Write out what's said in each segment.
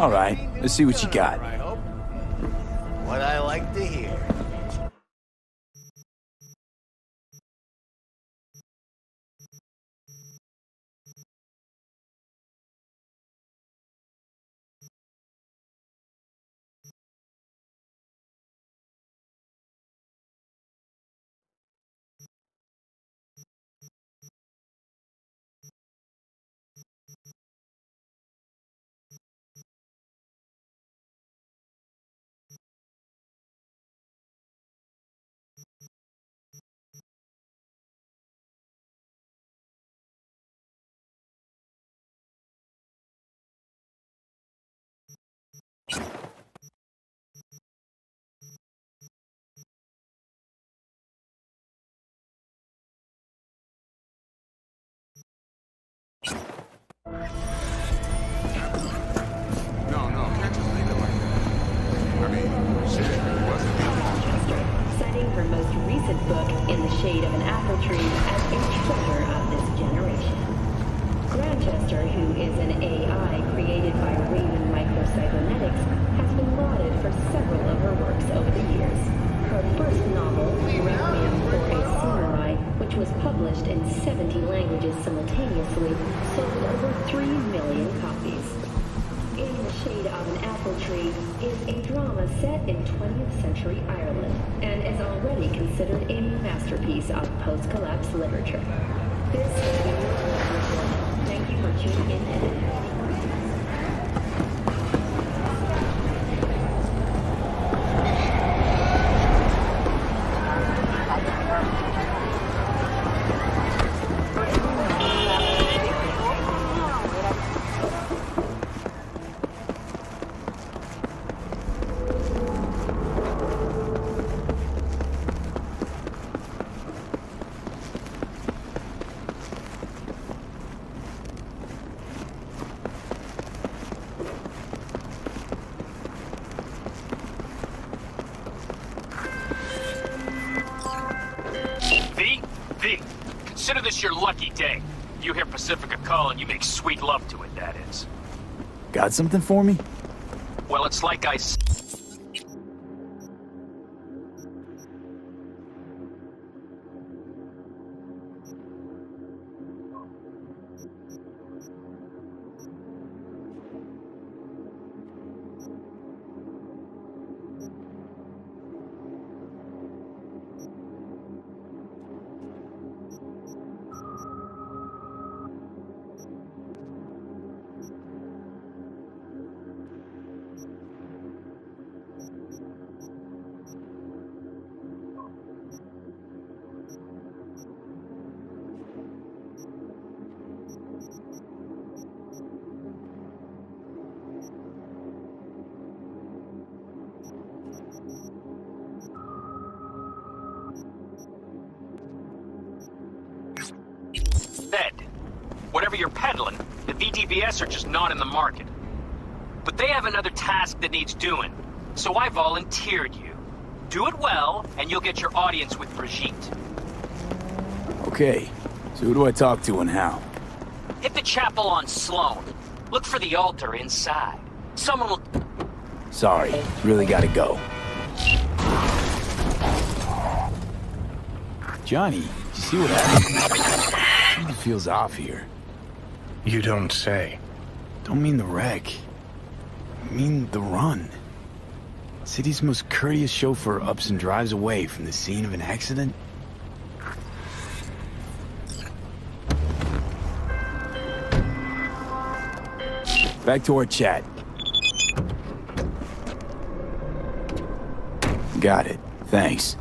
All right, let's see what you got. What I like to hear. Book, In the Shade of an Apple Tree, as a treasure of this generation. Grantchester, who is an AI created by Raven Microcybernetics, has been lauded for several of her works over the years. Her first novel, Requiem for a Samurai, which was published in 70 languages simultaneously, sold over 3 million copies. In the Shade of an Apple Tree is a drama set in 20th century Ireland and is already considered a masterpiece of post-collapse literature. This report. Thank you for tuning in Consider this your lucky day. You hear Pacifica call and you make sweet love to it, that is. Got something for me? Well, it's like I s- Ed, whatever you're peddling, the VDVS are just not in the market. But they have another task that needs doing, so I volunteered you. Do it well, and you'll get your audience with Brigitte. Okay, so who do I talk to and how? Hit the chapel on Sloan. Look for the altar inside. Someone will... Sorry, really gotta go. Johnny, you see what happened? Something feels off here. You don't say. Don't mean the wreck. I mean the run. City's most courteous chauffeur ups and drives away from the scene of an accident. Back to our chat. Got it. Thanks.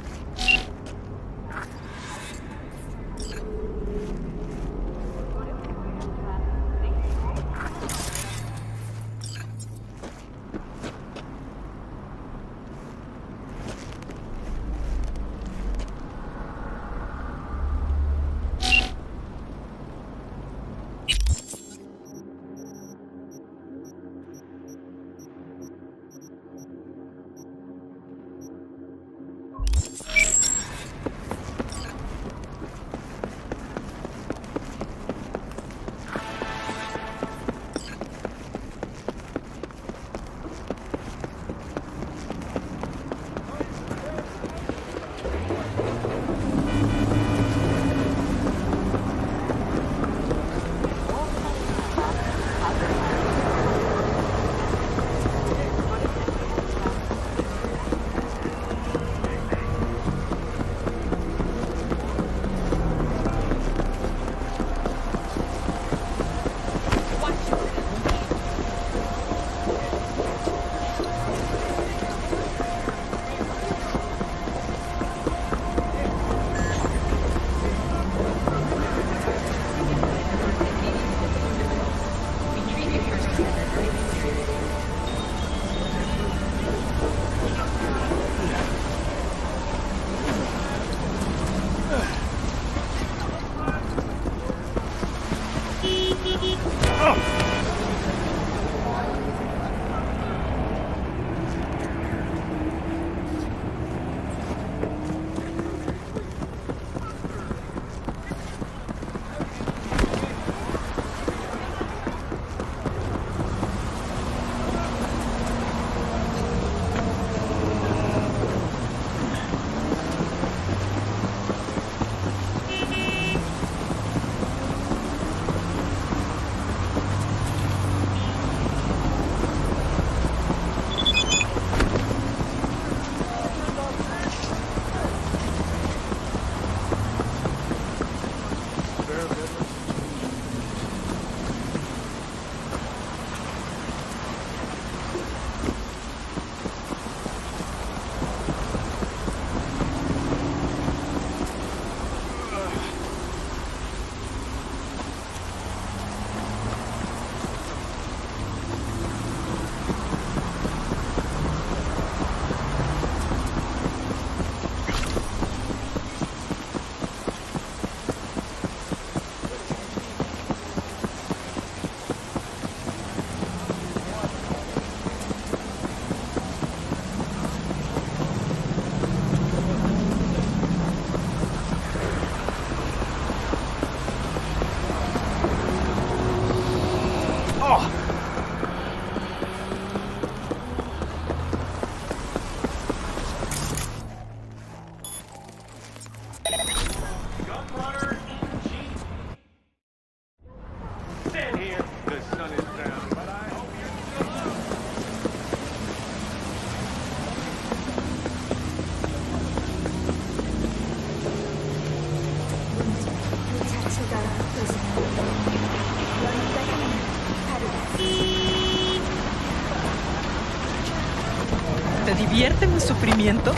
Divierte mi sufrimiento?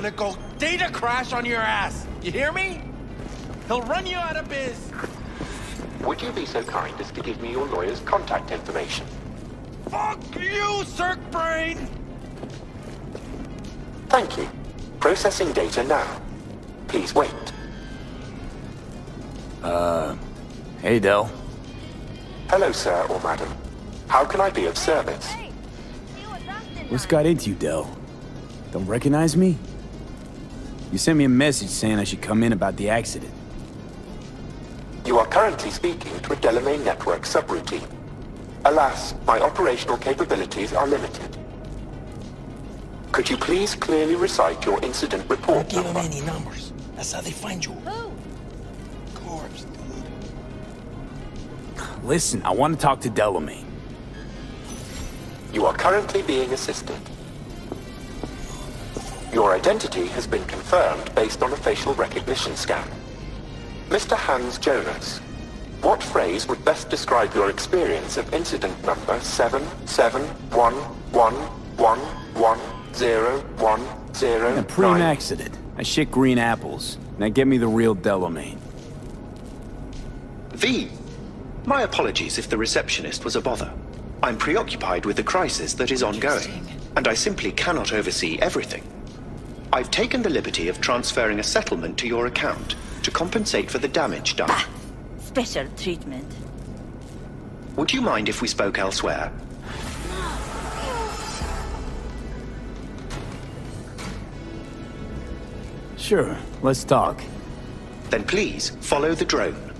Gonna go data crash on your ass. You hear me? He'll run you out of biz. Would you be so kind as to give me your lawyer's contact information? Fuck you, Cirque Brain! Thank you. Processing data now. Please wait. Uh, hey, Dell. Hello, sir or madam. How can I be of service? What's got into you, Dell? Don't recognize me? You sent me a message saying I should come in about the accident. You are currently speaking to a Delamain Network subroutine. Alas, my operational capabilities are limited. Could you please clearly recite your incident report Give them any numbers. That's how they find you. Who? Corpse, dude. Listen, I want to talk to Delamain. You are currently being assisted. Your identity has been confirmed based on a facial recognition scan. Mr. Hans Jonas, what phrase would best describe your experience of incident number 7711111010? A preem accident. I shit green apples. Now get me the real Delamain. V. My apologies if the receptionist was a bother. I'm preoccupied with the crisis that is ongoing, and I simply cannot oversee everything. I've taken the liberty of transferring a settlement to your account to compensate for the damage done. Special treatment. Would you mind if we spoke elsewhere? Sure, let's talk. Then please follow the drone.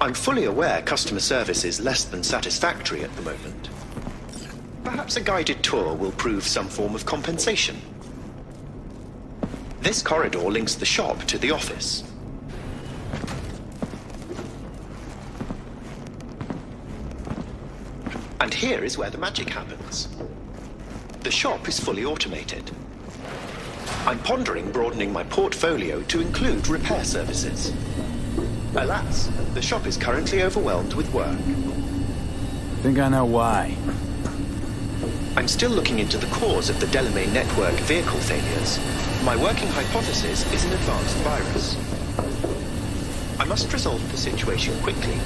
I'm fully aware customer service is less than satisfactory at the moment. Perhaps a guided tour will prove some form of compensation. This corridor links the shop to the office. And here is where the magic happens. The shop is fully automated. I'm pondering broadening my portfolio to include repair services. Alas, the shop is currently overwhelmed with work. I Think I know why. I'm still looking into the cause of the Delamain network vehicle failures. My working hypothesis is an advanced virus. I must resolve the situation quickly.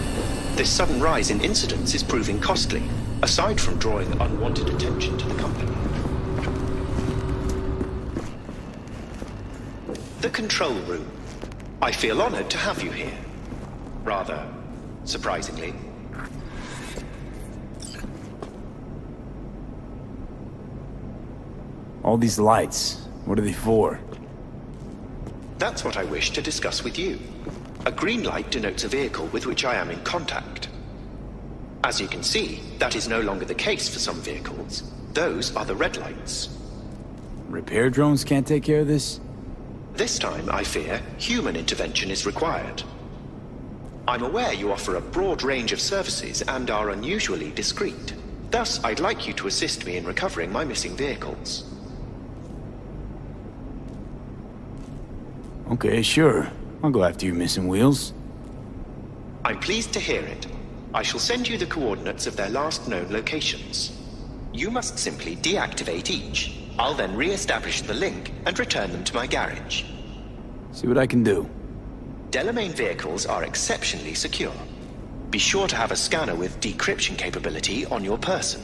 This sudden rise in incidents is proving costly, aside from drawing unwanted attention to the company. The control room. I feel honored to have you here. Rather, surprisingly. All these lights, what are they for? That's what I wish to discuss with you. A green light denotes a vehicle with which I am in contact. As you can see, that is no longer the case for some vehicles. Those are the red lights. Repair drones can't take care of this? This time, I fear, human intervention is required. I'm aware you offer a broad range of services and are unusually discreet. Thus, I'd like you to assist me in recovering my missing vehicles. Okay, sure. I'll go after your missing wheels. I'm pleased to hear it. I shall send you the coordinates of their last known locations. You must simply deactivate each. I'll then re-establish the link and return them to my garage. See what I can do. Delamain vehicles are exceptionally secure. Be sure to have a scanner with decryption capability on your person.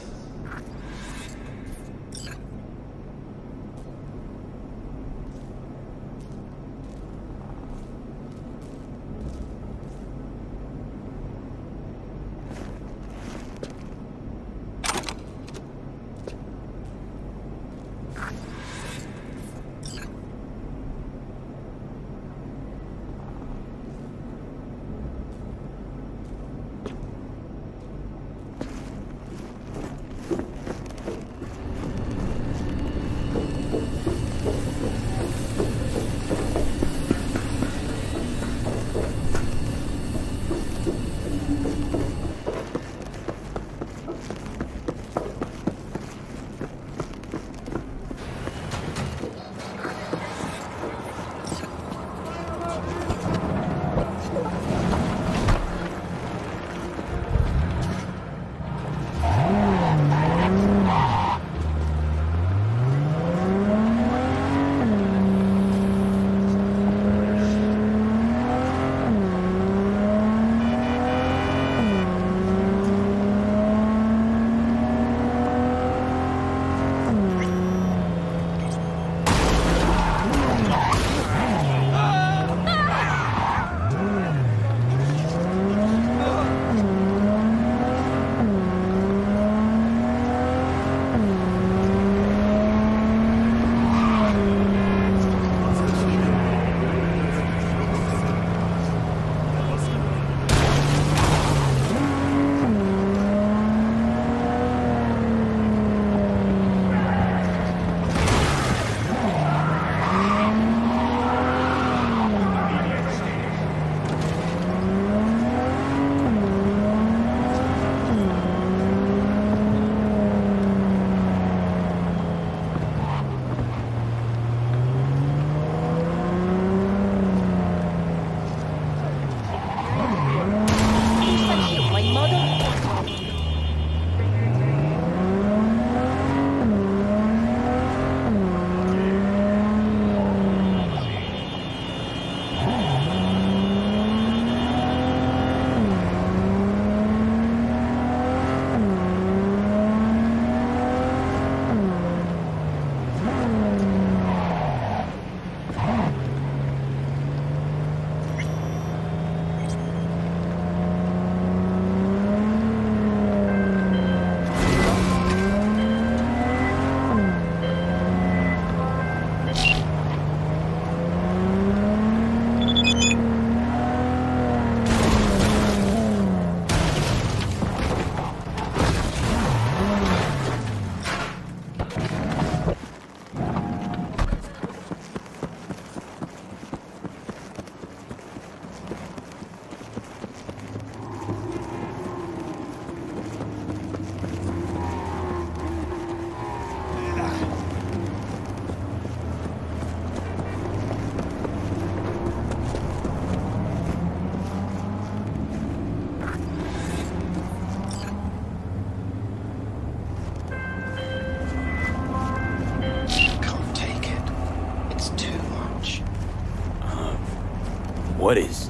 What is?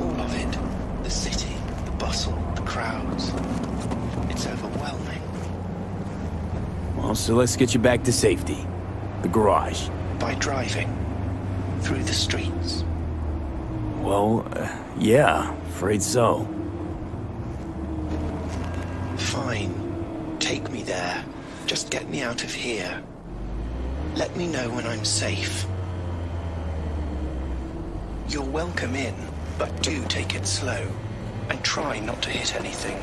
All of it. The city, the bustle, the crowds. It's overwhelming. Well, so let's get you back to safety. The garage. By driving. Through the streets. Well, uh, yeah, afraid so. Fine. Take me there. Just get me out of here. Let me know when I'm safe. You're welcome in, but do take it slow. And try not to hit anything.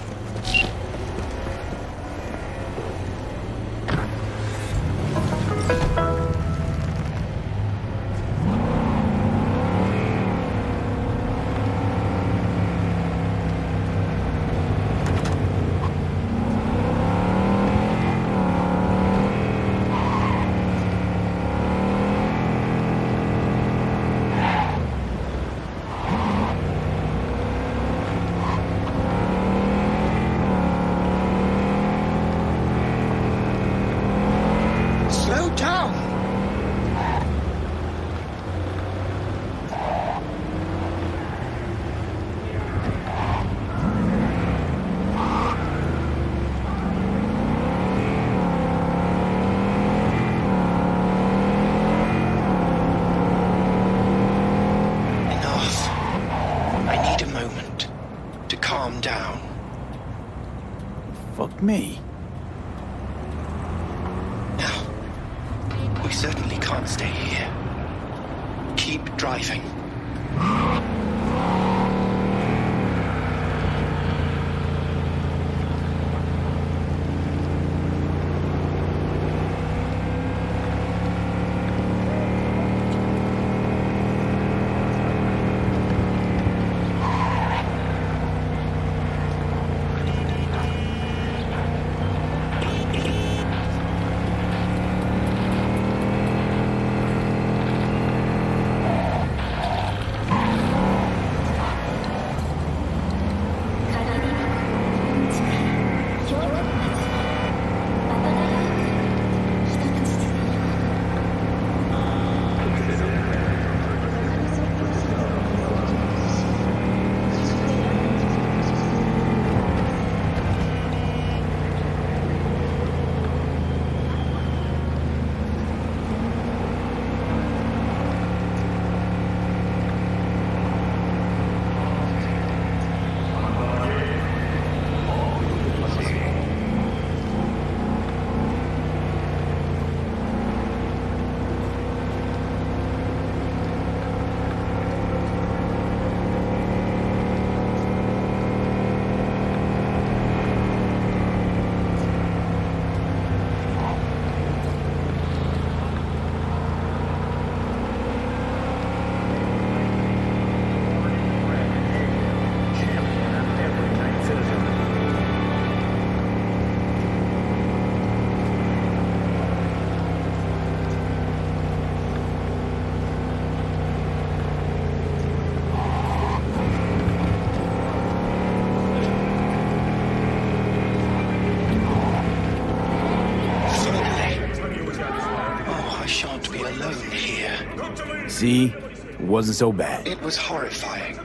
See? It wasn't so bad. It was horrifying.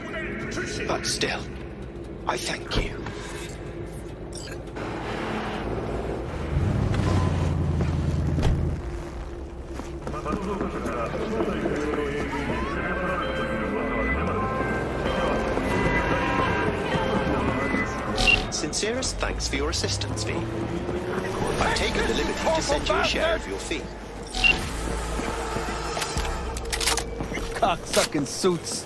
But still, I thank you. Sincerest thanks for your assistance, V. I've taken the liberty to send you a share of your fee. Cocksucking suits.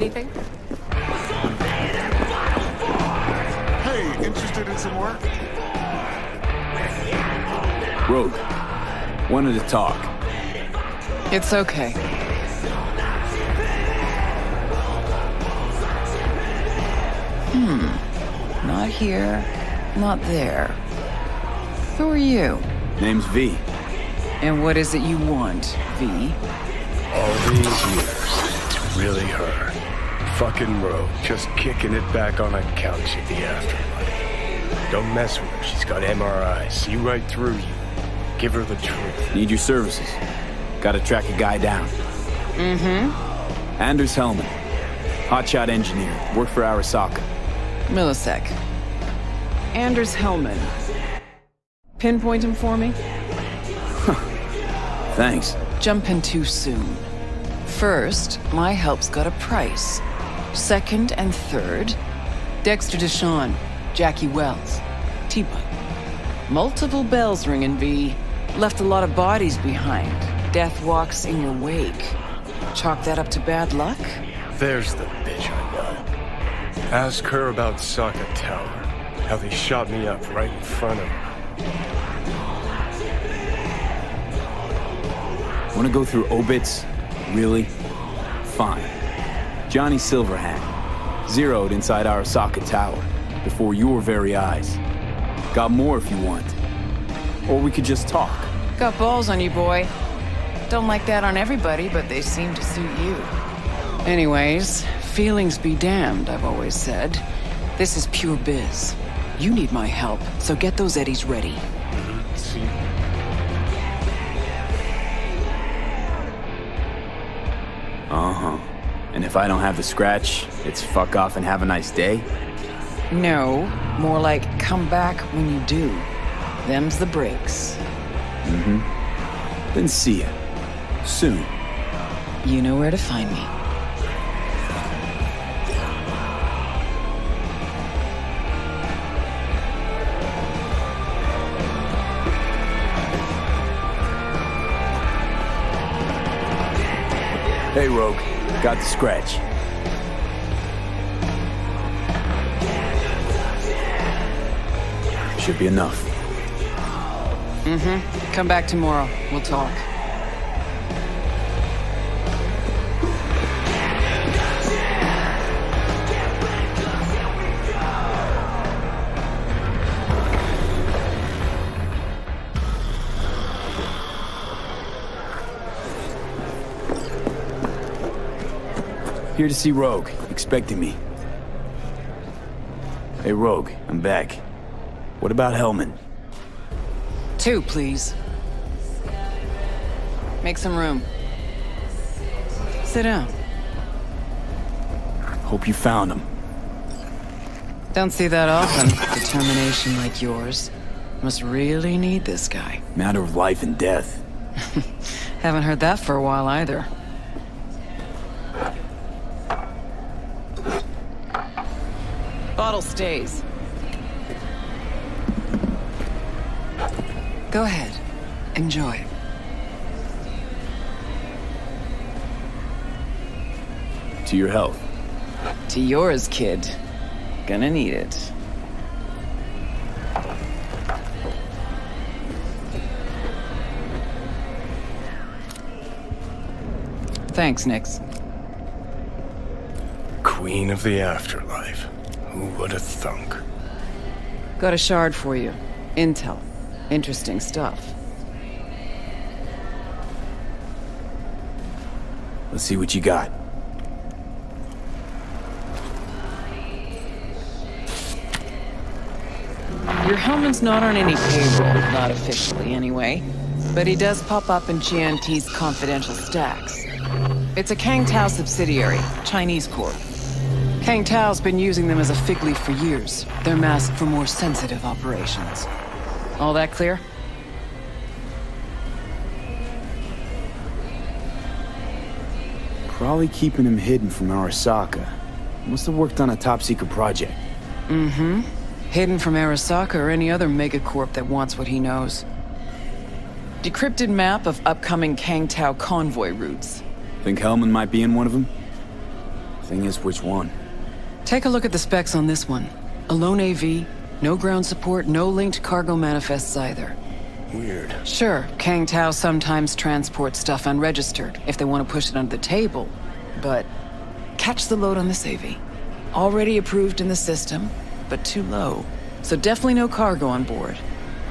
Anything? Hey, interested in some work? Rogue, wanted to talk. It's okay. Hmm. Not here, not there. Who are you? Name's V. And what is it you want, V? All these years, it's really her. Fucking Rogue, just kicking it back on a couch at the afterlife. Don't mess with her. She's got MRI. See right through you. Give her the truth. Need your services. Gotta track a guy down. Mm-hmm. Anders Hellman. Hotshot engineer. Worked for Arasaka. Millisec. Anders Hellman. Pinpoint him for me? Thanks. Jumping too soon. First, my help's got a price. Second and third, Dexter Deshawn, Jackie Wells, T-Bug. Multiple bells ringing, V. Left a lot of bodies behind. Death walks in your wake. Chalk that up to bad luck? There's the bitch I know. Ask her about Sokka Tower. How they shot me up right in front of her. Want to go through obits? Really? Fine. Johnny Silverhand. Zeroed inside Arasaka Tower. Before your very eyes. Got more if you want. Or we could just talk. Got balls on you, boy. Don't like that on everybody, but they seem to suit you. Anyways, feelings be damned, I've always said. This is pure biz. You need my help, so get those eddies ready. Uh-huh. And if I don't have the scratch, it's fuck off and have a nice day? No, more like come back when you do. Them's the breaks. Mm-hmm. Then see ya. Soon. You know where to find me. Hey, Rogue. Got the scratch. Should be enough. Mm-hmm. Come back tomorrow. We'll talk. Here to see Rogue, expecting me. Hey, Rogue, I'm back. What about Hellman? Two, please. Make some room. Sit down. Hope you found him. Don't see that often. Determination like yours. Must really need this guy. Matter of life and death. Haven't heard that for a while either. Bottle stays. Go ahead. Enjoy. To your health. To yours, kid. Gonna need it. Thanks, Nix. Queen of the afterlife. Who would have thunk? Got a shard for you. Intel. Interesting stuff. Let's see what you got. Your Hellman's not on any payroll, not officially anyway. But he does pop up in GNT's confidential stacks. It's a Kang Tao subsidiary, Chinese corp. Kang Tao's been using them as a fig leaf for years. They're masked for more sensitive operations. All that clear? Probably keeping him hidden from Arasaka. Must have worked on a top-secret project. Mm-hmm. Hidden from Arasaka or any other megacorp that wants what he knows. Decrypted map of upcoming Kang Tao convoy routes. Think Hellman might be in one of them? Thing is, which one? Take a look at the specs on this one. A lone AV, no ground support, no linked cargo manifests either. Weird. Sure, Kang Tao sometimes transports stuff unregistered if they want to push it under the table, but catch the load on this AV. Already approved in the system, but too low. So definitely no cargo on board.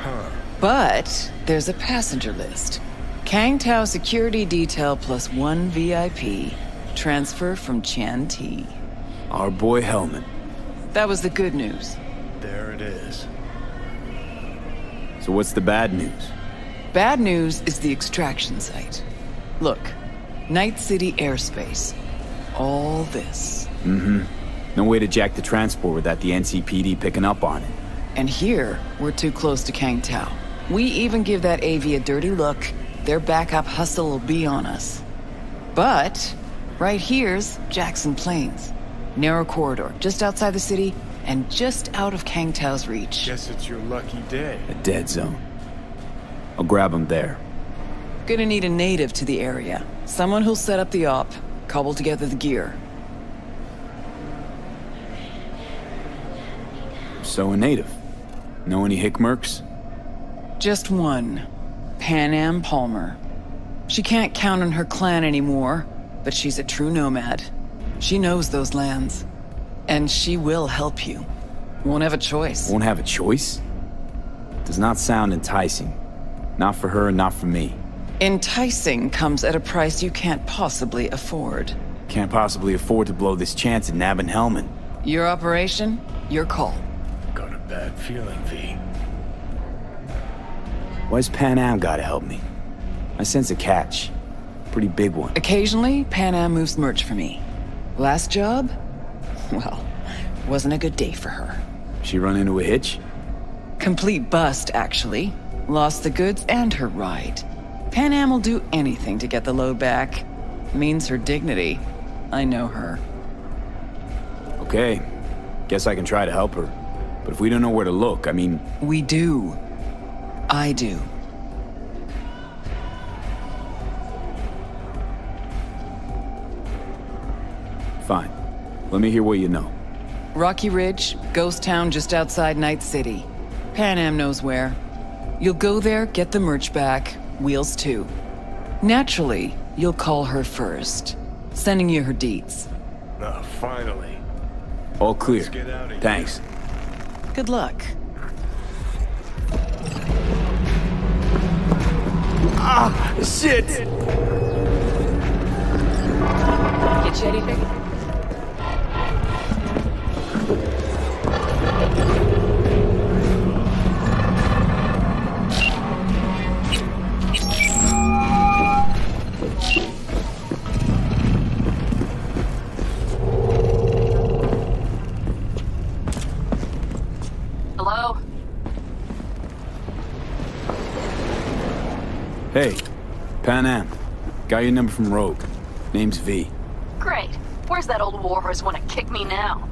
Huh. But there's a passenger list. Kang Tao security detail plus one VIP. Transfer from Chan T. Our boy Hellman. That was the good news. There it is. So what's the bad news? Bad news is the extraction site. Look, Night City airspace. All this. Mm-hmm. No way to jack the transport without the NCPD picking up on it. And here, we're too close to Kang Tao. We even give that AV a dirty look, their backup hustle will be on us. But, right here's Jackson Plains. Narrow corridor, just outside the city, and just out of Kang Tao's reach. Guess it's your lucky day. A dead zone. I'll grab him there. Gonna need a native to the area. Someone who'll set up the op, cobble together the gear. So a native. Know any Hickmerks? Just one. Panam Palmer. She can't count on her clan anymore, but she's a true nomad. She knows those lands. And she will help you. Won't have a choice. Won't have a choice? Does not sound enticing. Not for her, not for me. Enticing comes at a price you can't possibly afford. Can't possibly afford to blow this chance at nabbing Hellman. Your operation, your call. Got a bad feeling, V. Why's Pan Am gotta help me? I sense a catch. Pretty big one. Occasionally, Panam moves merch for me. Last job? Well, wasn't a good day for her. She run into a hitch? Complete bust, actually. Lost the goods and her ride. Panam will do anything to get the load back. Means her dignity. I know her. Okay. Guess I can try to help her. But if we don't know where to look, I mean... We do. I do. Fine. Let me hear what you know. Rocky Ridge, ghost town just outside Night City. Panam knows where. You'll go there, get the merch back, Wheels too. Naturally, you'll call her first. Sending you her deeds. Oh, finally. All clear. Let's get out of here. Thanks. Good luck. Ah, shit! Get you anything? Got your number from Rogue. Name's V. Great. Where's that old warhorse want to kick me now?